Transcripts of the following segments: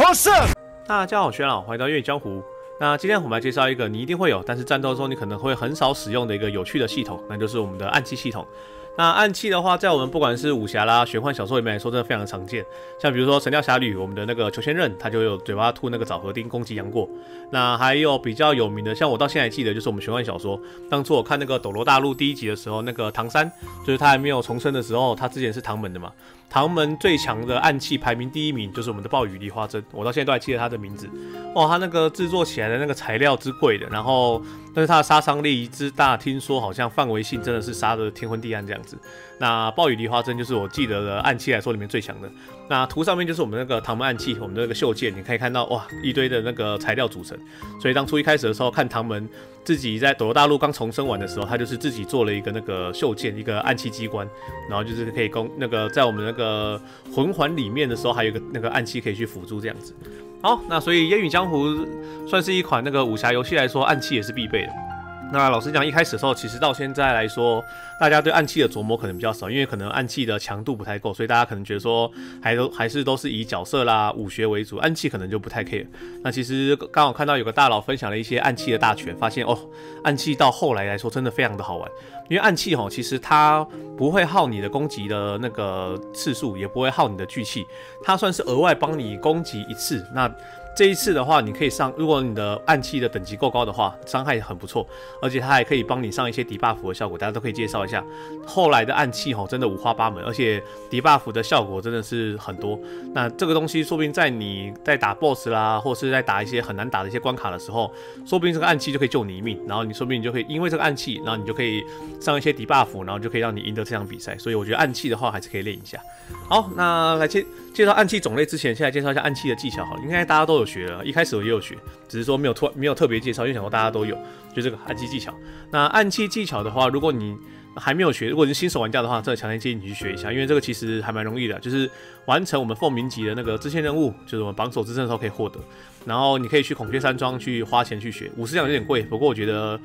获胜。大家好，我轩老，欢迎到粤语江湖。那今天我们来介绍一个你一定会有，但是战斗中你可能会很少使用的一个有趣的系统，那就是我们的暗器系统。那暗器的话，在我们不管是武侠啦、玄幻小说里面来说，真的非常的常见。像比如说《神雕侠侣》，我们的那个裘千仞，他就有嘴巴吐那个枣核钉攻击杨过。那还有比较有名的，像我到现在记得，就是我们玄幻小说，当初我看那个《斗罗大陆》第一集的时候，那个唐三，就是他还没有重生的时候，他之前是唐门的嘛。唐门最强的暗器排名第一名就是我们的暴雨梨花针，我到现在都还记得它的名字。哇，它那个制作起来的那个材料之贵的，然后但是它的杀伤力之大，听说好像范围性真的是杀的天昏地暗这样子。那暴雨梨花针就是我记得的暗器来说里面最强的。那图上面就是我们那个唐门暗器，我们的那个袖剑，你可以看到哇，一堆的那个材料组成。所以当初一开始的时候看唐门。自己在斗罗大陆刚重生完的时候，他就是自己做了一个那个袖剑，一个暗器机关，然后就是可以攻那个在我们那个魂环里面的时候，还有一个那个暗器可以去辅助这样子。好，那所以烟雨江湖算是一款那个武侠游戏来说，暗器也是必备的。那老实讲，一开始的时候，其实到现在来说，大家对暗器的琢磨可能比较少，因为可能暗器的强度不太够，所以大家可能觉得说，还都还是都是以角色啦、武学为主，暗器可能就不太 care。那其实刚好看到有个大佬分享了一些暗器的大全，发现哦，暗器到后来来说真的非常的好玩，因为暗器吼，其实它不会耗你的攻击的那个次数，也不会耗你的聚气，它算是额外帮你攻击一次。那这一次的话，你可以上，如果你的暗器的等级够高的话，伤害很不错，而且它还可以帮你上一些敌 buff 的效果，大家都可以介绍一下。后来的暗器吼，真的五花八门，而且敌 buff 的效果真的是很多。那这个东西说不定在你在打 boss 啦，或是在打一些很难打的一些关卡的时候，说不定这个暗器就可以救你一命，然后你说不定你就可以因为这个暗器，然后你就可以上一些敌 buff，然后就可以让你赢得这场比赛。所以我觉得暗器的话还是可以练一下。好，那来介介绍暗器种类之前，先来介绍一下暗器的技巧。好，应该大家都有学了，一开始我也有学，只是说没有突没有特别介绍，因为想说大家都有，就这个暗器技巧。那暗器技巧的话，如果你还没有学，如果你是新手玩家的话，这强烈建议你去学一下，因为这个其实还蛮容易的，就是完成我们凤鸣级的那个支线任务，就是我们榜首之争的时候可以获得。然后你可以去孔雀山庄去花钱去学，五十两有点贵，不过我觉得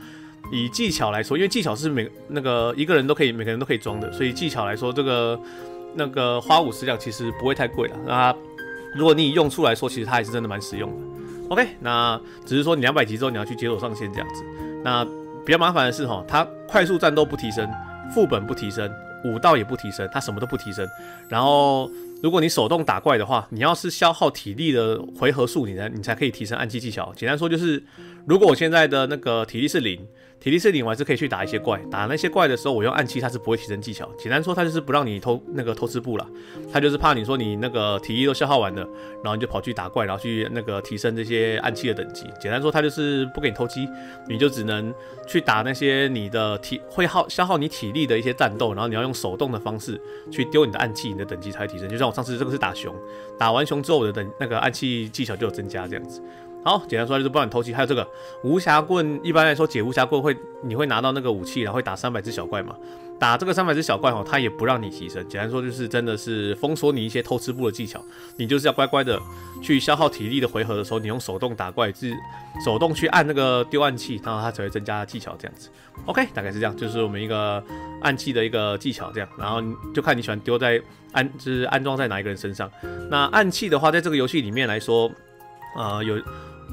以技巧来说，因为技巧是每那个一个人都可以每个人都可以装的，所以技巧来说这个。那个花五十两其实不会太贵了，那如果你用处来说，其实它还是真的蛮实用的。OK，那只是说你两百级之后你要去解锁上限这样子。那比较麻烦的是哈，它快速战斗不提升，副本不提升，武道也不提升，它什么都不提升。然后如果你手动打怪的话，你要是消耗体力的回合数，你才你才可以提升暗器技巧。简单说就是，如果我现在的那个体力是零。体力是零，我还是可以去打一些怪。打那些怪的时候，我用暗器，它是不会提升技巧。简单说，它就是不让你偷那个偷吃布了。它就是怕你说你那个体力都消耗完了，然后你就跑去打怪，然后去那个提升这些暗器的等级。简单说，它就是不给你偷鸡，你就只能去打那些你的体会耗消耗你体力的一些战斗，然后你要用手动的方式去丢你的暗器，你的等级才会提升。就像我上次这个是打熊，打完熊之后我的等那个暗器技巧就有增加这样子。好，简单说就是不让你偷袭。还有这个无暇棍，一般来说解无暇棍会，你会拿到那个武器，然后会打三百只小怪嘛？打这个三百只小怪哦，它也不让你提升。简单说就是真的是封锁你一些偷吃步的技巧，你就是要乖乖的去消耗体力的回合的时候，你用手动打怪，是手动去按那个丢暗器，然后它才会增加技巧这样子。OK，大概是这样，就是我们一个暗器的一个技巧这样，然后就看你喜欢丢在安，就是安装在哪一个人身上。那暗器的话，在这个游戏里面来说，呃，有。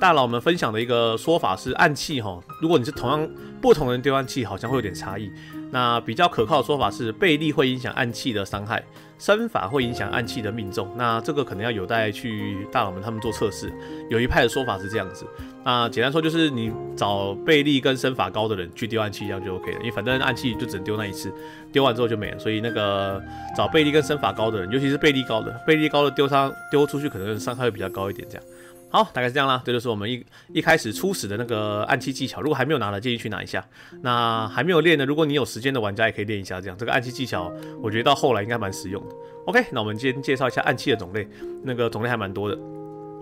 大佬们分享的一个说法是暗器哈，如果你是同样不同人丢暗器，好像会有点差异。那比较可靠的说法是背力会影响暗器的伤害，身法会影响暗器的命中。那这个可能要有待去大佬们他们做测试。有一派的说法是这样子，那简单说就是你找背力跟身法高的人去丢暗器，这样就 OK 了。因为反正暗器就只能丢那一次，丢完之后就没了。所以那个找背力跟身法高的人，尤其是背力高的，背力高的丢伤丢出去可能伤害会比较高一点这样。好，大概是这样啦。这就是我们一一开始初始的那个暗器技巧。如果还没有拿的，建议去拿一下。那还没有练的，如果你有时间的玩家也可以练一下。这样，这个暗器技巧，我觉得到后来应该蛮实用的。OK，那我们今天介绍一下暗器的种类，那个种类还蛮多的。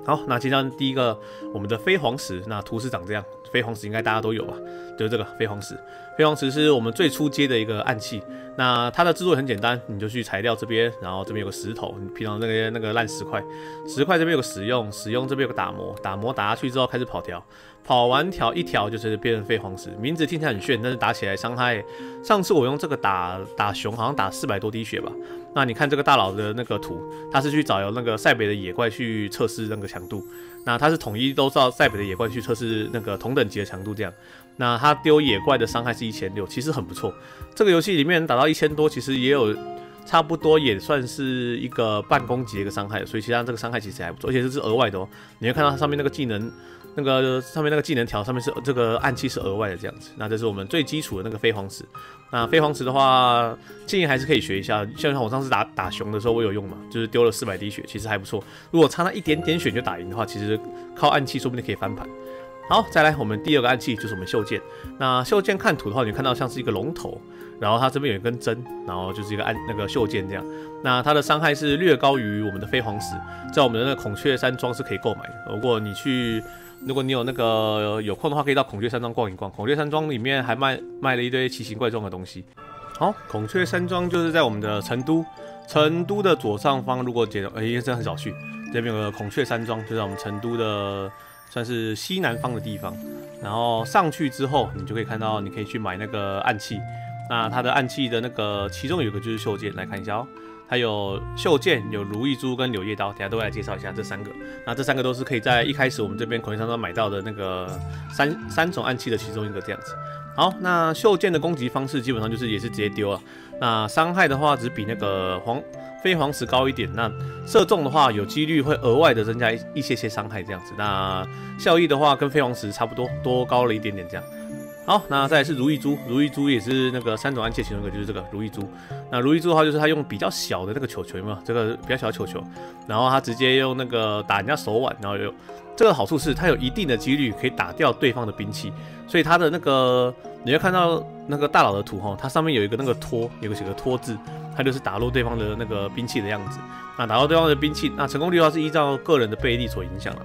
好，那接下第一个，我们的飞黄石，那图是长这样。飞黄石应该大家都有吧？就是这个飞黄石。飞黄石是我们最初接的一个暗器。那它的制作很简单，你就去材料这边，然后这边有个石头，你平常那个那个烂石块，石块这边有个使用，使用这边有个打磨，打磨打下去之后开始跑条，跑完条一条就是变成飞黄石。名字听起来很炫，但是打起来伤害，上次我用这个打打熊好像打四百多滴血吧。那你看这个大佬的那个图，他是去找有那个塞北的野怪去测试那个强度，那他是统一都照塞北的野怪去测试那个同等级的强度这样。那他丢野怪的伤害是一千六，其实很不错。这个游戏里面打到一千多，其实也有差不多也算是一个半攻击的一个伤害，所以其实这个伤害其实还不错，而且这是额外的哦。你会看到它上面那个技能。那个上面那个技能条上面是这个暗器是额外的这样子，那这是我们最基础的那个飞黄石。那飞黄石的话，建议还是可以学一下。像像我上次打打熊的时候，我有用嘛，就是丢了四百滴血，其实还不错。如果差那一点点血就打赢的话，其实靠暗器说不定可以翻盘。好，再来我们第二个暗器就是我们袖剑。那袖剑看图的话，你看到像是一个龙头，然后它这边有一根针，然后就是一个暗那个袖剑这样。那它的伤害是略高于我们的飞黄石，在我们的那个孔雀山庄是可以购买的。如果你去如果你有那个有空的话，可以到孔雀山庄逛一逛。孔雀山庄里面还卖卖了一堆奇形怪状的东西。好，孔雀山庄就是在我们的成都，成都的左上方。如果觉得哎，真的很少去，这边有个孔雀山庄，就在我们成都的算是西南方的地方。然后上去之后，你就可以看到，你可以去买那个暗器。那它的暗器的那个其中有一个就是袖剑，来看一下哦。还有袖剑，有如意珠跟柳叶刀，等下都来介绍一下这三个。那这三个都是可以在一开始我们这边孔雀山庄买到的那个三三种暗器的其中一个这样子。好，那袖剑的攻击方式基本上就是也是直接丢了。那伤害的话只比那个黄飞黄石高一点。那射中的话有几率会额外的增加一些些伤害这样子。那效益的话跟飞黄石差不多，多高了一点点这样。好，那再是如意珠，如意珠也是那个三种暗器其中一个，就是这个如意珠。那如意珠的话，就是它用比较小的那个球球，有没有？这个比较小的球球，然后它直接用那个打人家手腕，然后有这个好处是它有一定的几率可以打掉对方的兵器，所以它的那个你会看到那个大佬的图哈，它上面有一个那个托，有个写个托字，它就是打落对方的那个兵器的样子。那打到对方的兵器，那成功率的话是依照个人的倍率所影响了，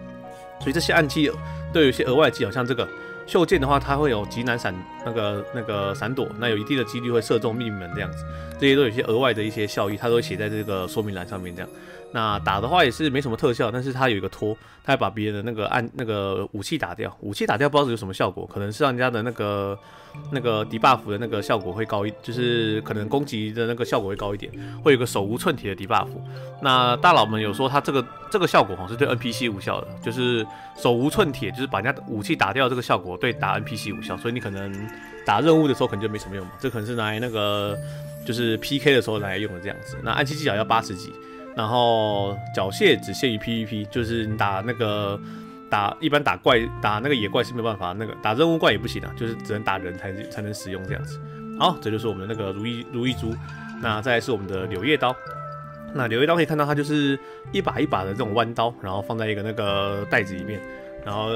所以这些暗器都有些额外技巧，像这个。袖箭的话，它会有极难闪那个那个闪躲，那有一定的几率会射中命门这样子，这些都有些额外的一些效益，它都会写在这个说明栏上面这样。那打的话也是没什么特效，但是它有一个托，它会把别人的那个按那个武器打掉，武器打掉不知道是有什么效果，可能是让人家的那个那个敌 buff 的那个效果会高一，就是可能攻击的那个效果会高一点，会有个手无寸铁的敌 buff。那大佬们有说他这个这个效果好像是对 NPC 无效的，就是手无寸铁，就是把人家武器打掉这个效果对打 NPC 无效，所以你可能打任务的时候可能就没什么用嘛，这可能是拿来那个就是 PK 的时候来用的这样子。那暗器技巧要八十级。然后缴械只限于 PVP，就是你打那个打一般打怪打那个野怪是没办法，那个打任务怪也不行啊，就是只能打人才才能使用这样子。好，这就是我们的那个如意如意珠。那再来是我们的柳叶刀。那柳叶刀可以看到它就是一把一把的这种弯刀，然后放在一个那个袋子里面，然后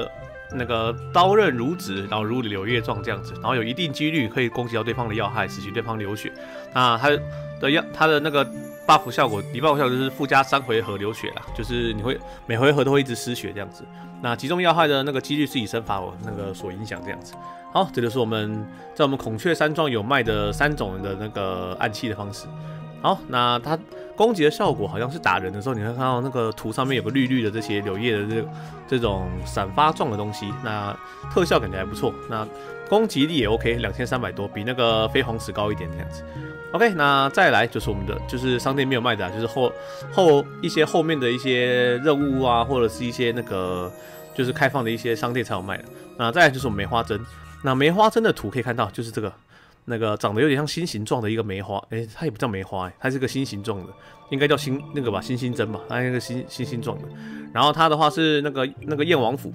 那个刀刃如纸，然后如柳叶状这样子，然后有一定几率可以攻击到对方的要害，使其对方流血。那它的要它的那个。Buff 效果，敌 buff 效果就是附加三回合流血啦，就是你会每回合都会一直失血这样子。那击中要害的那个几率是以身法我那个所影响这样子。好，这就是我们在我们孔雀山庄有卖的三种的那个暗器的方式。好，那它攻击的效果好像是打人的时候，你会看到那个图上面有个绿绿的这些柳叶的这这种散发状的东西，那特效感觉还不错。那攻击力也 OK，两千三百多，比那个飞黄石高一点这样子。OK，那再来就是我们的，就是商店没有卖的，就是后后一些后面的一些任务啊，或者是一些那个就是开放的一些商店才有卖的。那再来就是我们梅花针，那梅花针的图可以看到，就是这个那个长得有点像心形状的一个梅花，哎，它也不叫梅花，它是个心形状的，应该叫星那个吧，星星针吧，它那个星星星状的。然后它的话是那个那个燕王府，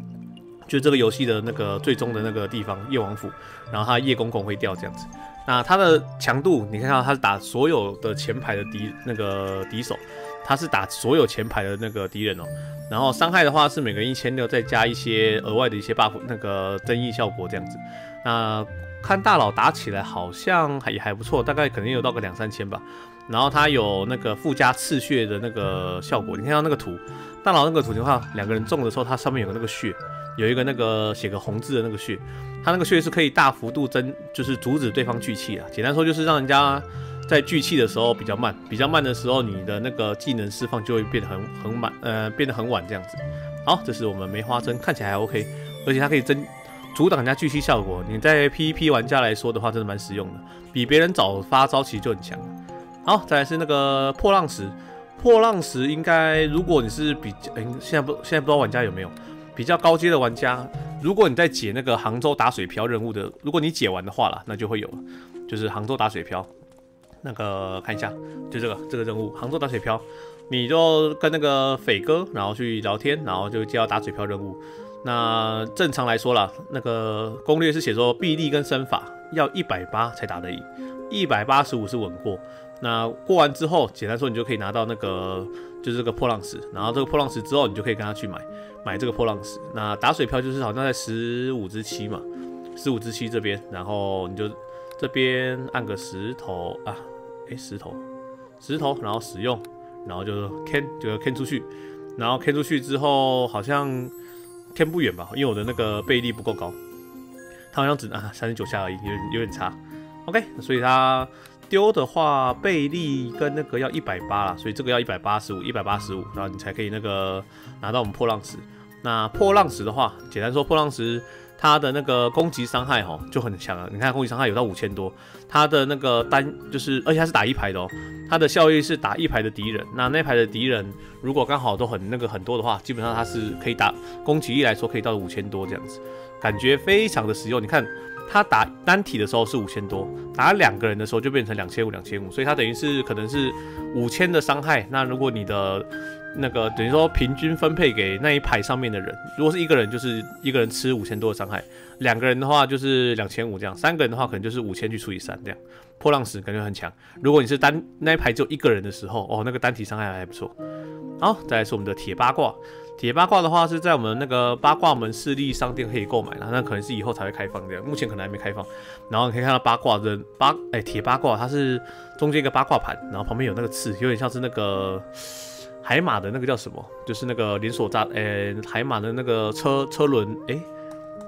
就这个游戏的那个最终的那个地方燕王府，然后它叶公公会掉这样子。那它的强度，你看到它是打所有的前排的敌那个敌手，它是打所有前排的那个敌人哦。然后伤害的话是每个人一千六，再加一些额外的一些 buff 那个增益效果这样子。那看大佬打起来好像还也还不错，大概肯定有到个两三千吧。然后它有那个附加刺血的那个效果，你看到那个图，大佬那个图的话，两个人中的时候，它上面有个那个血，有一个那个写个红字的那个血。它那个血是可以大幅度增，就是阻止对方聚气啊。简单说就是让人家在聚气的时候比较慢，比较慢的时候，你的那个技能释放就会变得很很满，呃，变得很晚这样子。好，这是我们梅花针，看起来还 OK，而且它可以增阻挡人家聚气效果。你在 PVP 玩家来说的话，真的蛮实用的，比别人早发招其实就很强。好，再来是那个破浪石，破浪石应该如果你是比较，哎，现在不现在不知道玩家有没有比较高阶的玩家，如果你在解那个杭州打水漂任务的，如果你解完的话啦，那就会有了，就是杭州打水漂，那个看一下，就这个这个任务，杭州打水漂，你就跟那个匪哥然后去聊天，然后就接到打水漂任务。那正常来说啦，那个攻略是写说臂力跟身法要一百八才打得赢，一百八十五是稳过。那过完之后，简单说，你就可以拿到那个就是这个破浪石，然后这个破浪石之后，你就可以跟他去买买这个破浪石。那打水漂就是好像在十五之七嘛，十五之七这边，然后你就这边按个石头啊，哎石头石头，然后使用，然后就 can 就 can 出去，然后 can 出去之后好像 can 不远吧，因为我的那个背力不够高，他好像只啊三十九下而已，有点有点差。OK，所以他。丢的话，倍力跟那个要一百八了，所以这个要一百八十五，一百八十五，然后你才可以那个拿到我们破浪石。那破浪石的话，简单说，破浪石它的那个攻击伤害哈就很强了。你看攻击伤害有到五千多，它的那个单就是，而且它是打一排的哦，它的效益是打一排的敌人。那那排的敌人如果刚好都很那个很多的话，基本上它是可以打攻击力来说可以到五千多这样子，感觉非常的实用。你看。他打单体的时候是五千多，打两个人的时候就变成两千五、两千五，所以他等于是可能是五千的伤害。那如果你的那个等于说平均分配给那一排上面的人，如果是一个人就是一个人吃五千多的伤害，两个人的话就是两千五这样，三个人的话可能就是五千去除以三这样。破浪石感觉很强。如果你是单那一排只有一个人的时候，哦，那个单体伤害还不错。好，再来是我们的铁八卦。铁八卦的话是在我们那个八卦门势力商店可以购买的，那可能是以后才会开放这样，目前可能还没开放。然后你可以看到八卦的八，哎，铁八卦它是中间一个八卦盘，然后旁边有那个刺，有点像是那个海马的那个叫什么，就是那个连锁炸，哎，海马的那个车车轮，哎，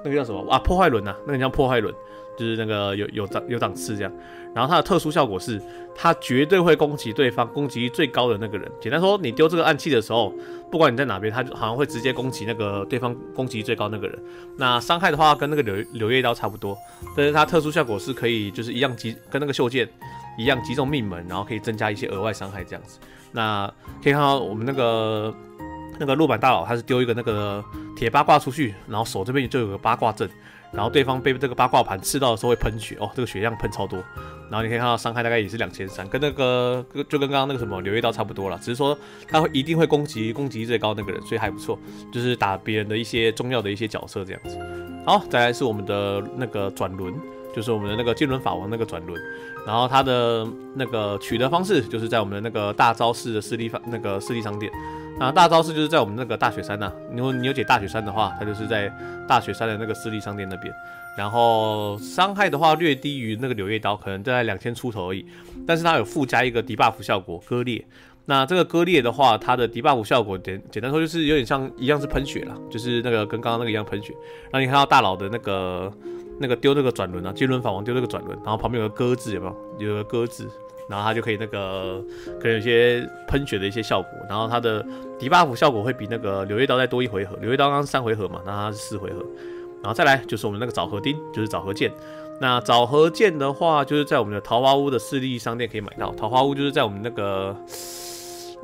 那个叫什么啊？破坏轮呐，那个叫破坏轮。就是那个有有长有档次这样，然后它的特殊效果是，它绝对会攻击对方攻击力最高的那个人。简单说，你丢这个暗器的时候，不管你在哪边，它就好像会直接攻击那个对方攻击最高那个人。那伤害的话，跟那个柳柳叶刀差不多，但是它特殊效果是可以就是一样击跟那个袖剑一样击中命门，然后可以增加一些额外伤害这样子。那可以看到我们那个那个陆板大佬，他是丢一个那个铁八卦出去，然后手这边就有个八卦阵。然后对方被这个八卦盘刺到的时候会喷血哦，这个血量喷超多。然后你可以看到伤害大概也是两千三，跟那个就跟刚刚那个什么柳叶刀差不多了，只是说他会一定会攻击攻击最高那个人，所以还不错，就是打别人的一些重要的一些角色这样子。好，再来是我们的那个转轮，就是我们的那个金轮法王那个转轮。然后它的那个取得方式就是在我们的那个大招式的势力方那个势力商店。啊，大招是就是在我们那个大雪山呐。如果你有解大雪山的话，它就是在大雪山的那个势力商店那边。然后伤害的话略低于那个柳叶刀，可能在两千出头而已。但是它有附加一个 debuff 效果，割裂。那这个割裂的话，它的 debuff 效果简简单说就是有点像一样是喷血了，就是那个跟刚刚那个一样喷血。然后你看到大佬的那个那个丢那个转轮啊，金轮法王丢那个转轮，然后旁边有个鸽字，有没有？有个鸽字。然后它就可以那个可能有些喷血的一些效果，然后它的敌 buff 效果会比那个柳叶刀再多一回合，柳叶刀刚三回合嘛，那它是四回合，然后再来就是我们那个枣核钉，就是枣核剑。那枣核剑的话，就是在我们的桃花屋的势力商店可以买到。桃花屋就是在我们那个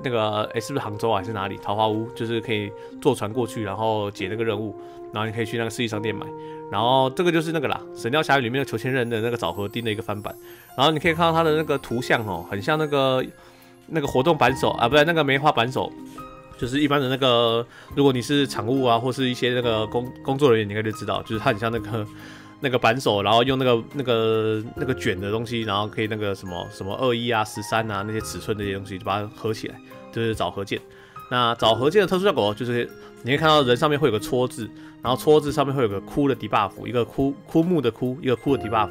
那个哎，是不是杭州啊，还是哪里？桃花坞就是可以坐船过去，然后解那个任务，然后你可以去那个世纪商店买。然后这个就是那个啦，《神雕侠侣》里面的裘千仞的那个枣核钉的一个翻版。然后你可以看到它的那个图像哦，很像那个那个活动扳手啊，不是那个梅花扳手，就是一般的那个。如果你是场务啊，或是一些那个工工作人员，你应该就知道，就是它很像那个那个扳手，然后用那个那个那个卷的东西，然后可以那个什么什么二一啊、十三啊那些尺寸那些东西，就把它合起来，就是枣核键。那枣核键的特殊效果就是你可以看到人上面会有个戳字。然后戳字上面会有个枯的 debuff，一个枯枯木的枯，一个枯的 debuff，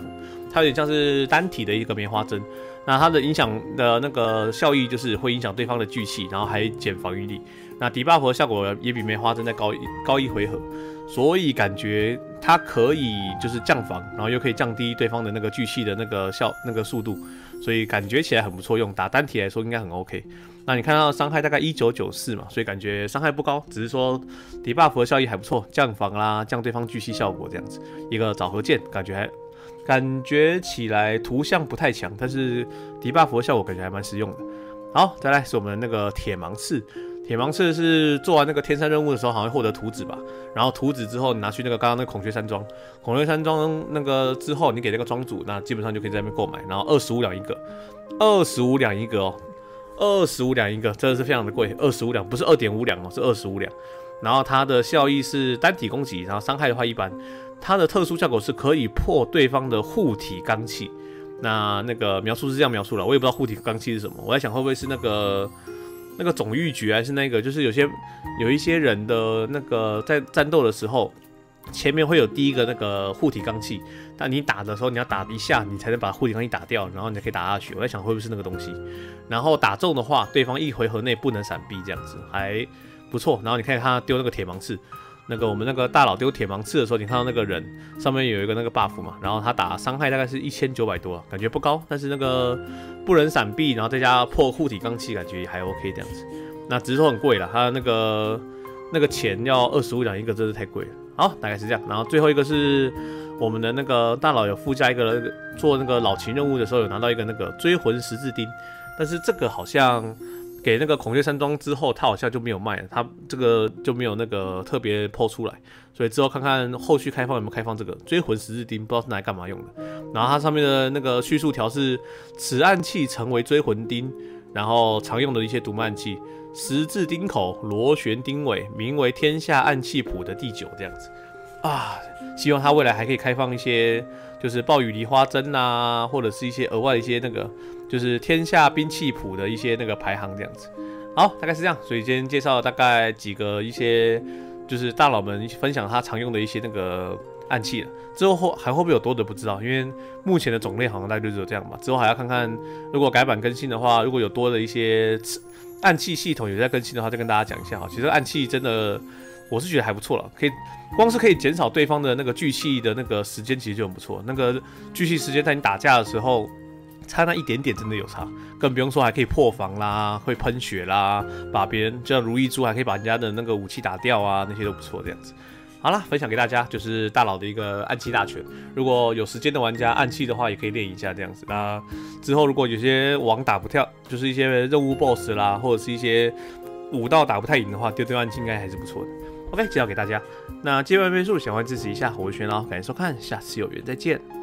它有点像是单体的一个棉花针。那它的影响的那个效益就是会影响对方的聚气，然后还减防御力。那 debuff 的效果也比棉花针再高一高一回合，所以感觉它可以就是降防，然后又可以降低对方的那个聚气的那个效那个速度，所以感觉起来很不错用。打单体来说应该很 OK。那你看到伤害大概一九九四嘛，所以感觉伤害不高，只是说 debuff 的效益还不错，降防啦，降对方聚气效果这样子。一个枣核剑感觉还感觉起来图像不太强，但是 debuff 的效果感觉还蛮实用的。好，再来是我们那个铁芒刺。铁芒刺是做完那个天山任务的时候，好像获得图纸吧。然后图纸之后，你拿去那个刚刚那个孔雀山庄，孔雀山庄那个之后，你给那个庄主，那基本上就可以在那边购买。然后二十五两一个，二十五两一个哦，二十五两一个，真的是非常的贵。二十五两不是二点五两哦，是二十五两。然后它的效益是单体攻击，然后伤害的话一般。它的特殊效果是可以破对方的护体罡气。那那个描述是这样描述了，我也不知道护体罡气是什么。我在想会不会是那个。那个总御局还是那个，就是有些有一些人的那个在战斗的时候，前面会有第一个那个护体罡气，但你打的时候你要打一下，你才能把护体罡气打掉，然后你才可以打下去。我在想会不会是那个东西，然后打中的话，对方一回合内不能闪避，这样子还不错。然后你看他丢那个铁芒刺。那个我们那个大佬丢铁芒刺的时候，你看到那个人上面有一个那个 buff 嘛，然后他打伤害大概是一千九百多，感觉不高，但是那个不能闪避，然后再加破护体罡气，感觉还 OK 这样子。那只是说很贵了，他那个那个钱要二十五两一个，真是太贵了。好，大概是这样。然后最后一个是我们的那个大佬有附加一个做那个老秦任务的时候有拿到一个那个追魂十字钉，但是这个好像。给那个孔雀山庄之后，他好像就没有卖了，他这个就没有那个特别抛出来，所以之后看看后续开放有没有开放这个追魂十字钉，不知道是拿来干嘛用的。然后它上面的那个叙述条是此暗器成为追魂钉，然后常用的一些毒暗器，十字钉口，螺旋钉尾，名为天下暗器谱的第九这样子啊。希望它未来还可以开放一些，就是暴雨梨花针啊，或者是一些额外一些那个。就是天下兵器谱的一些那个排行这样子，好，大概是这样。所以今天介绍大概几个一些，就是大佬们分享他常用的一些那个暗器了。之后后还会不会有多的不知道，因为目前的种类好像大概就只有这样吧。之后还要看看，如果改版更新的话，如果有多的一些暗器系统有在更新的话，再跟大家讲一下哈。其实暗器真的，我是觉得还不错了，可以光是可以减少对方的那个聚气的那个时间，其实就很不错。那个聚气时间在你打架的时候。差那一点点真的有差，更不用说还可以破防啦，会喷血啦，把别人就像如意珠还可以把人家的那个武器打掉啊，那些都不错这样子。好了，分享给大家，就是大佬的一个暗器大全。如果有时间的玩家，暗器的话也可以练一下这样子。那之后如果有些网打不跳，就是一些任务 BOSS 啦，或者是一些武道打不太赢的话，丢丢暗器应该还是不错的。OK，介绍给大家。那接完倍数，喜欢支持一下，我是玄老，感谢收看，下次有缘再见。